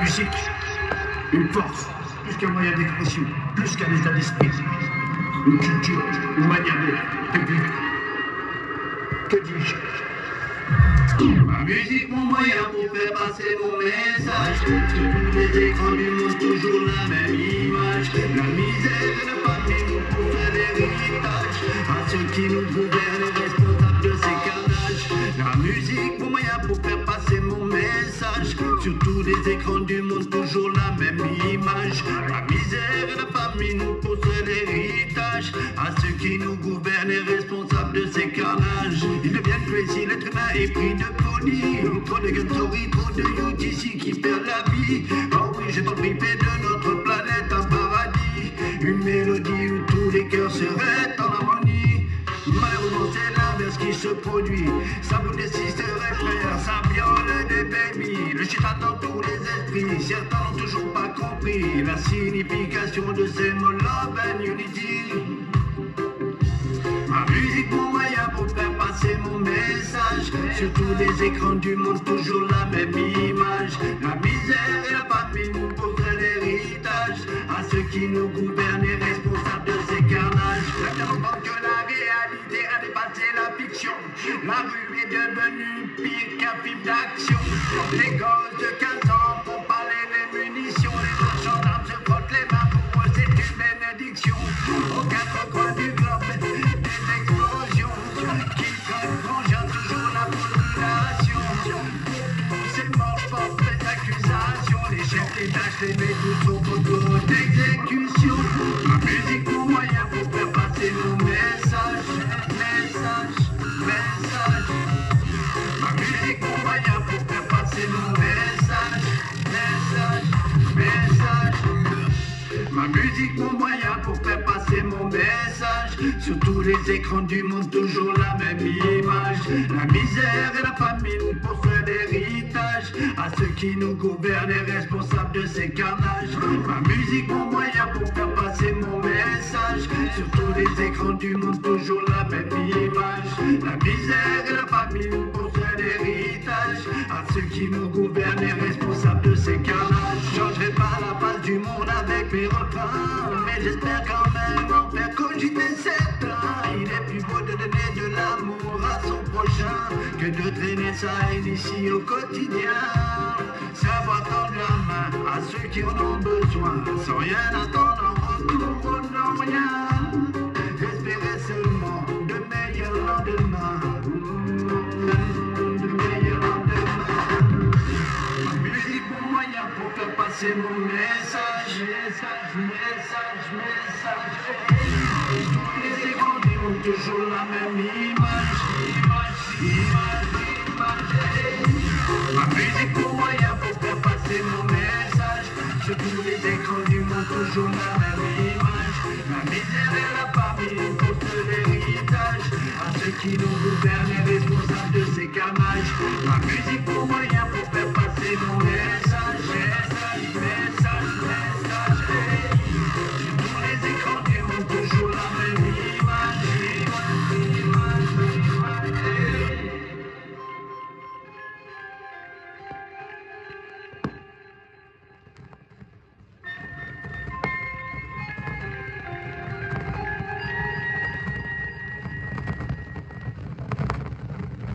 musique, une force, plus qu'un moyen d'expression, plus qu'un état d'esprit. Une culture, une manière de vivre. Que dis-je? Ma musique, mon moyen pour faire passer mon message. Tous les écrans du monde, toujours la même image. La misère et la famille nous pour faire l'héritage. À ceux qui nous gouvernent, les responsables de ces carnages. La musique, mon moyen pour faire passer mon message. Sur tous les écrans du monde, toujours la même image. La misère et la famille nous poussent l'héritage. À ceux qui nous gouvernent, les responsables de ces carnages. Ils deviennent crazy, l'être humain est pris de folie. Trop de sorry, trop de youth ici qui perdent la vie. Oh oui, j'ai pas privé de notre planète un paradis. Une mélodie où tous les cœurs seraient en harmonie. Malheureusement, c'est l'inverse qui se produit. Ça vous déciderait frère, ça viole des babies. Le shit dans tous les esprits. Certains n'ont toujours pas compris la signification de ces mots love and unity. Ma musique, mon moyen pour faire passer mon message. Sur tous les écrans du monde, toujours la même image. La misère et la famille nous posent l'héritage. À ceux qui nous gouvernent la fiction. La rue est devenue pire qu'un film d'action. Les gosses de 15 ans font parler les munitions. Les autres gendarmes se frottent les mains. Pour eux, c'est une bénédiction. Aux quatre coins du globe, des explosions qui vengeance toujours la population. C'est mort porte les accusations. Les chefs d'État, les métaux sont autour d'exécution. Ma musique, mon moyen pour faire musique, mon moyen pour faire passer mon message. Sur tous les écrans du monde, toujours la même image. La misère et la famine pour faire l'héritage. À ceux qui nous gouvernent et responsables de ces carnages. Ma musique, mon moyen pour faire passer mon message. Sur tous les écrans du monde, toujours la même image. La misère et la famine pour faire l'héritage. À ceux qui nous gouvernent avec mes refrains. Mais j'espère quand même en faire cogiter certains. Il est plus beau de donner de l'amour à son prochain que de traîner sa haine ici au quotidien. Savoir tendre la main à ceux qui en ont besoin, sans rien attendre en retour, au non rien. Espérer seulement de moyen pour mon les du monde, toujours la même image. Ma musique, mon moyen pour faire passer mon message. Sur tous les écrans du toujours la même image. La misère et la famille pour l'héritage. À ceux qui nous gouvernent et responsables de ces carnages. Ma musique, mon moyen pour faire passer mon message. Message, message.